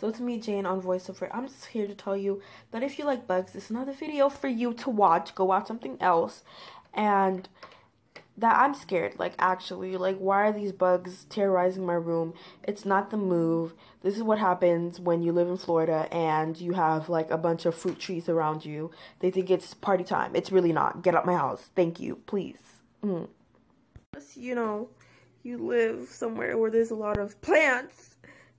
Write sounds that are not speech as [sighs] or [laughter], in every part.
So it's me, Jane, on voiceover. I'm just here to tell you that if you like bugs, this is not a video for you to watch. Go watch something else. And that I'm scared. Like, actually, like, why are these bugs terrorizing my room? It's not the move. This is what happens when you live in Florida and you have, like, a bunch of fruit trees around you. They think it's party time. It's really not. Get out of my house. Thank you. Please. Mm. You know, you live somewhere where there's a lot of plants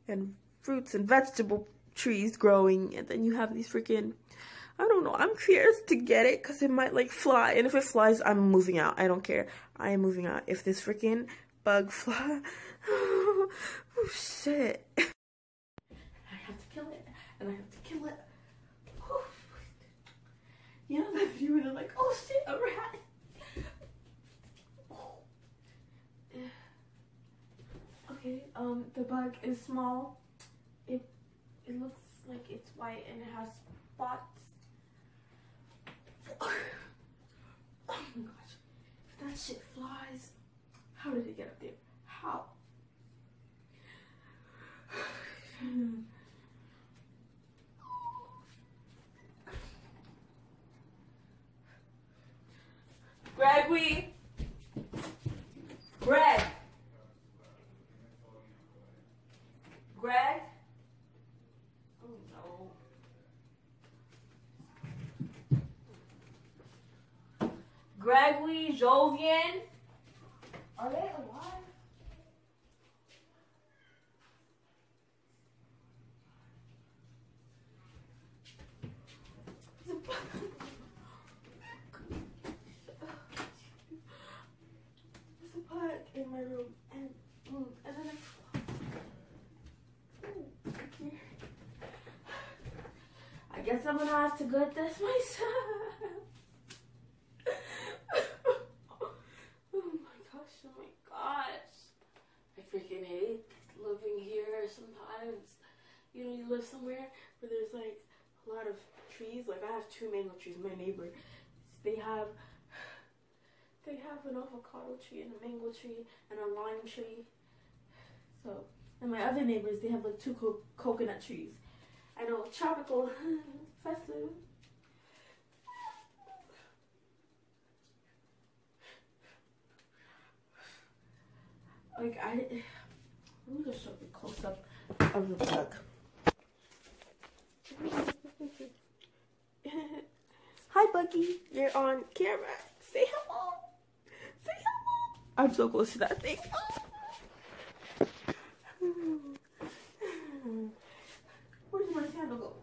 and fruits and vegetable trees growing, and then you have these freaking I don't know. I'm curious to get it because it might like fly. And if it flies, I'm moving out. I don't care. I am moving out. If this freaking bug [laughs] fly. oh, shit. I have to kill it. And I have to kill it. You know that view where they're like, oh shit, a rat. [sighs] Okay, um, the bug is small. It it looks like it's white and it has spots [coughs] oh my gosh. If that shit flies, how did it get up there? How? [sighs] Greg! Greg? Gregory, Jovian. Are they alive? There's a bug in my room, and mm, and then I. I guess I'm gonna have to get this myself. Living here sometimes. You know, you live somewhere where there's like a lot of trees. Like I have two mango trees. My neighbor, they have they have an avocado tree and a mango tree and a lime tree. So, and my other neighbors, they have like two co coconut trees. I know tropical [laughs] festive. Like I, let me just show you close up of the bug. Hi, Buggy. You're on camera. Say hello. Say hello. I'm so close to that thing. Where did my candle go?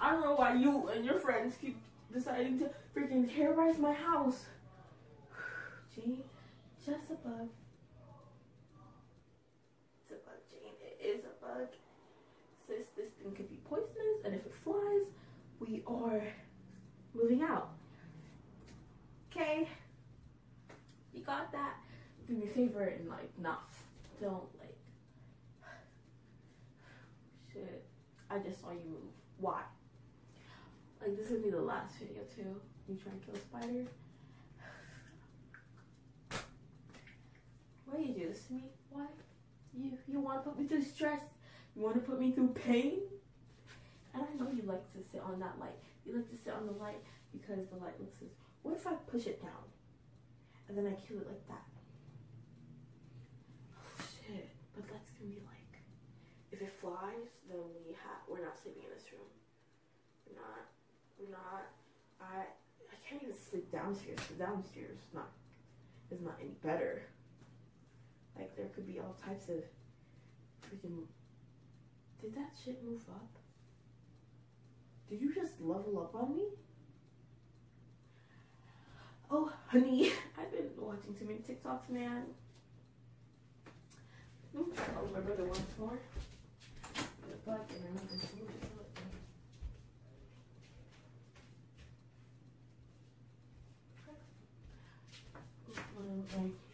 I don't know why you and your friends keep deciding to freaking terrorize my house. [sighs] Gee, just a bug. bug. Says this thing could be poisonous, and if it flies, we are moving out. Okay? You got that? Do me a favor and like not don't like shit. I just saw you move. Why? Like this is gonna be the last video too. You trying to kill a spider? Why you do this to me? Why? You you want to put me through stress? You want to put me through pain? And I know you like to sit on that light. You like to sit on the light because the light looks as. What if I push it down, and then I kill it like that? Oh shit! But that's gonna be like, if it flies, then we have we're not sleeping in this room. We're not. We're not. I I can't even sleep downstairs. Downstairs not is not any better. Like there could be all types of freaking. Did that shit move up? Did you just level up on me? Oh, honey, [laughs] I've been watching too many TikToks, man. Once more. The butt Like,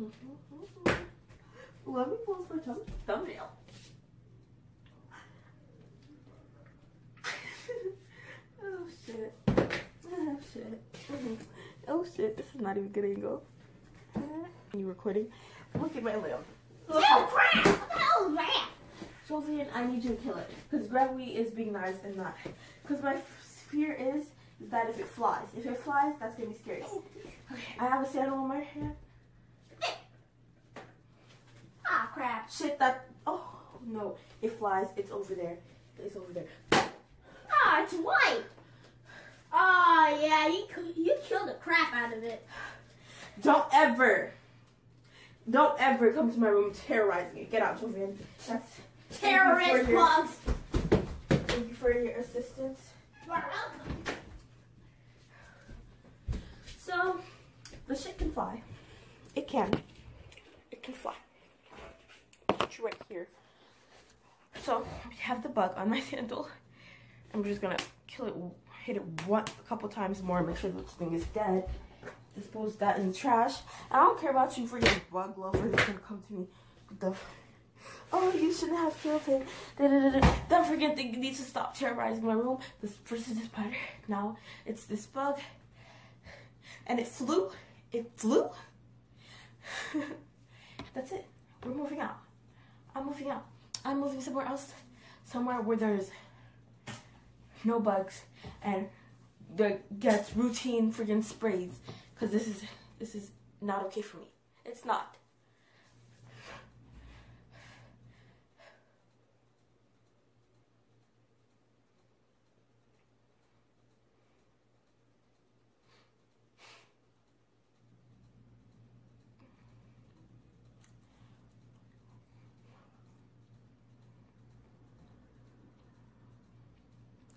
Let me pause my thumb thumbnail. [laughs] oh shit. Oh shit. [laughs] Oh shit, this is not even good angle. You recording? Look at my lamp. Oh crap! What the hell is that? I need you to kill it. Because gravity is being nice and not. Because my fear is that if it flies. If it flies, that's going to be scary. Oh. Okay, I have a sandal on my hand. Shit, that. Oh, no. It flies. It's over there. It's over there. Ah, it's white. Oh yeah, you you killed the crap out of it. Don't ever, don't ever come to my room terrorizing it. Get out, Jovian. That's Terrorist Thank you for your- Thank you for your assistance. You are welcome. So, the shit can fly. It can. It can fly. Right here. So, we have the bug on my [laughs] sandal. I'm just gonna kill it, hit it one, a couple times more, make sure this thing is dead. Dispose that in the trash. I don't care about you for your bug lover that's gonna come to me with the, oh, you shouldn't have killed him. Da, da, da. Don't forget that you need to stop terrorizing my room. This first is spider. Now it's this bug and it flew. It flew. [laughs] That's it. We're moving out. I'm moving out. I'm moving somewhere else. Somewhere where there's no bugs and there gets routine freaking sprays. Cause this is this is not okay for me. It's not.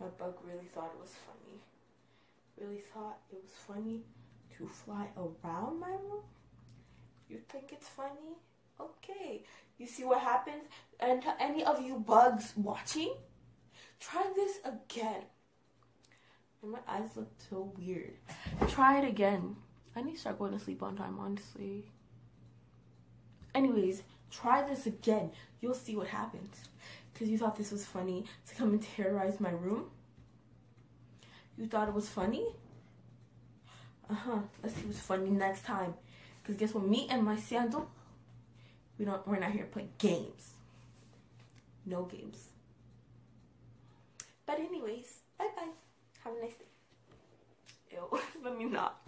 My bug really thought it was funny. Really thought it was funny to fly around my room? You think it's funny? Okay. You see what happens? And to any of you bugs watching, try this again. And my eyes look so weird. Try it again. I need to start going to sleep on time, honestly. Anyways, try this again. You'll see what happens. Because you thought this was funny to come and terrorize my room. You thought it was funny? Uh huh. Let's see what's funny next time. Because guess what? Me and my sandal, we don't. We're not here to play games. No games. But anyways, bye bye. Have a nice day. Ew. [laughs] Let me not.